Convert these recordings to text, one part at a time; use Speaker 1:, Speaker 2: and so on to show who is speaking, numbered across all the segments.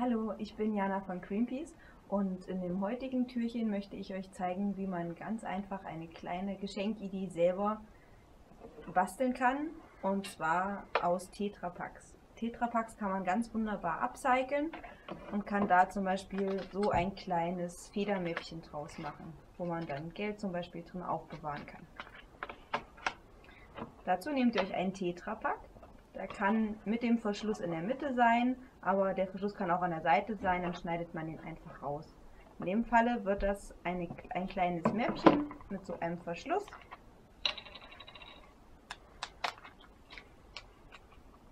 Speaker 1: Hallo, ich bin Jana von Greenpeace und in dem heutigen Türchen möchte ich euch zeigen, wie man ganz einfach eine kleine Geschenkidee selber basteln kann und zwar aus Tetrapacks. Tetrapacks kann man ganz wunderbar upcyclen und kann da zum Beispiel so ein kleines Federmäppchen draus machen, wo man dann Geld zum Beispiel drin aufbewahren kann. Dazu nehmt ihr euch einen Tetrapack. Der kann mit dem Verschluss in der Mitte sein, aber der Verschluss kann auch an der Seite sein, dann schneidet man ihn einfach raus. In dem Falle wird das eine, ein kleines Mäppchen mit so einem Verschluss.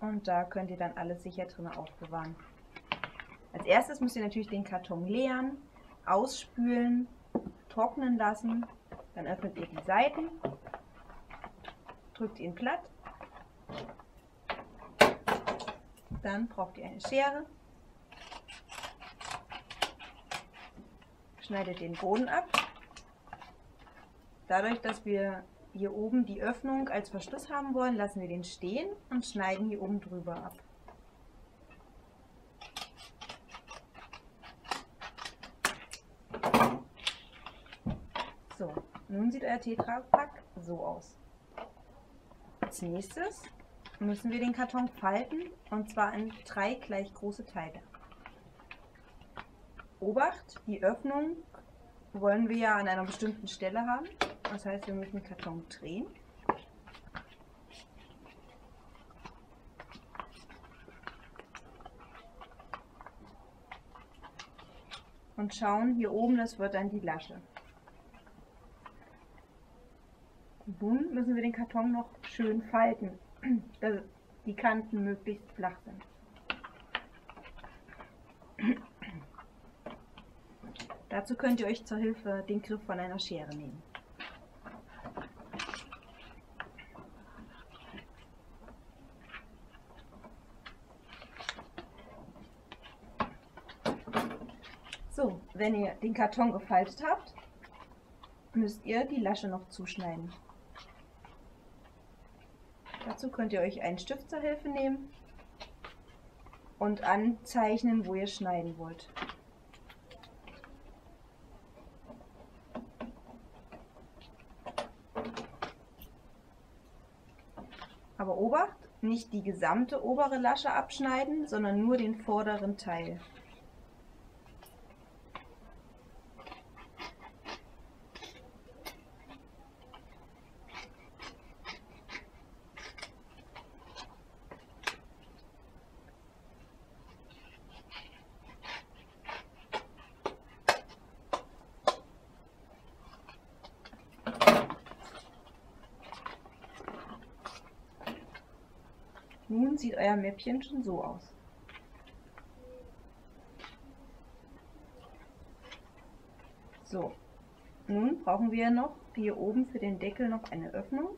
Speaker 1: Und da könnt ihr dann alles sicher drin aufbewahren. Als erstes müsst ihr natürlich den Karton leeren, ausspülen, trocknen lassen. Dann öffnet ihr die Seiten, drückt ihn platt Dann braucht ihr eine Schere. Schneidet den Boden ab. Dadurch, dass wir hier oben die Öffnung als Verschluss haben wollen, lassen wir den stehen und schneiden hier oben drüber ab. So, nun sieht euer Tetrapack so aus. Als nächstes müssen wir den Karton falten und zwar in drei gleich große Teile. Obacht, die Öffnung wollen wir ja an einer bestimmten Stelle haben. Das heißt, wir müssen den Karton drehen. Und schauen, hier oben, das wird dann die Lasche. Nun müssen wir den Karton noch schön falten dass die Kanten möglichst flach sind. Dazu könnt ihr euch zur Hilfe den Griff von einer Schere nehmen. So, wenn ihr den Karton gefaltet habt, müsst ihr die Lasche noch zuschneiden. Dazu könnt ihr euch einen Stift zur Hilfe nehmen und anzeichnen, wo ihr schneiden wollt. Aber Obacht, nicht die gesamte obere Lasche abschneiden, sondern nur den vorderen Teil. Nun sieht euer Mäppchen schon so aus. So, nun brauchen wir noch hier oben für den Deckel noch eine Öffnung.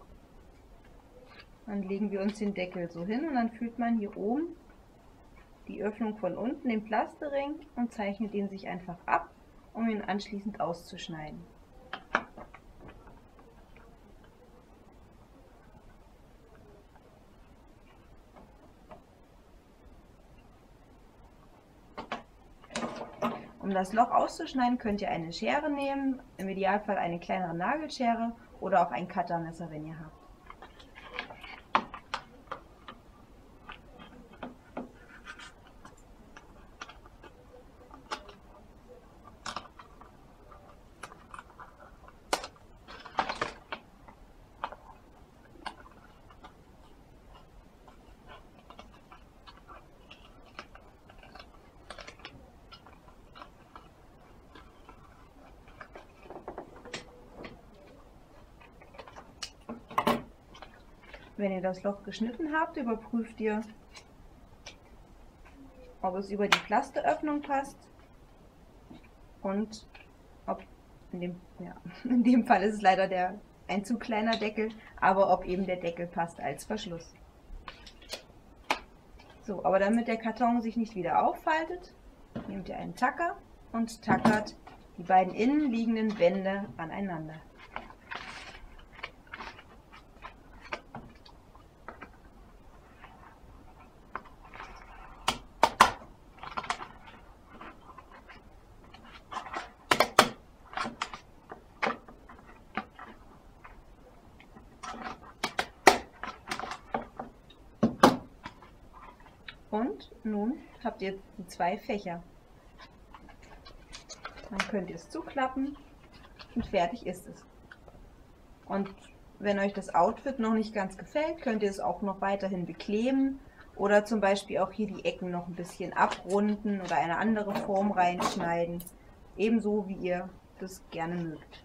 Speaker 1: Dann legen wir uns den Deckel so hin und dann fühlt man hier oben die Öffnung von unten, den Plastering und zeichnet den sich einfach ab, um ihn anschließend auszuschneiden. Um das Loch auszuschneiden, könnt ihr eine Schere nehmen, im Idealfall eine kleinere Nagelschere oder auch ein Cuttermesser, wenn ihr habt. Wenn ihr das Loch geschnitten habt, überprüft ihr, ob es über die Plasteöffnung passt und ob, in dem, ja, in dem Fall ist es leider der, ein zu kleiner Deckel, aber ob eben der Deckel passt als Verschluss. So, aber damit der Karton sich nicht wieder auffaltet, nehmt ihr einen Tacker und tackert die beiden innen liegenden Wände aneinander. Habt ihr zwei Fächer. Dann könnt ihr es zuklappen und fertig ist es. Und wenn euch das Outfit noch nicht ganz gefällt, könnt ihr es auch noch weiterhin bekleben oder zum Beispiel auch hier die Ecken noch ein bisschen abrunden oder eine andere Form reinschneiden. Ebenso wie ihr das gerne mögt.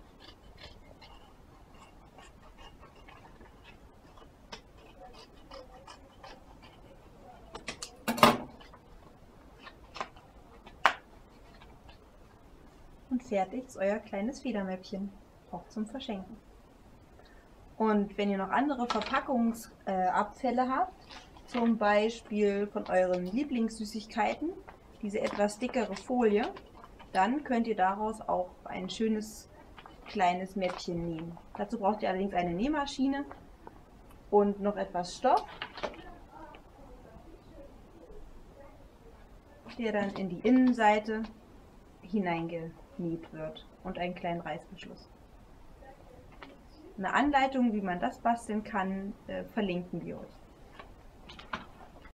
Speaker 1: Und fertig ist euer kleines Federmäppchen, auch zum Verschenken. Und wenn ihr noch andere Verpackungsabfälle äh, habt, zum Beispiel von euren Lieblingssüßigkeiten, diese etwas dickere Folie, dann könnt ihr daraus auch ein schönes kleines Mäppchen nähen. Dazu braucht ihr allerdings eine Nähmaschine und noch etwas Stoff, der dann in die Innenseite hineingeht genäht wird und einen kleinen Reißverschluss. Eine Anleitung, wie man das basteln kann, äh, verlinken wir euch.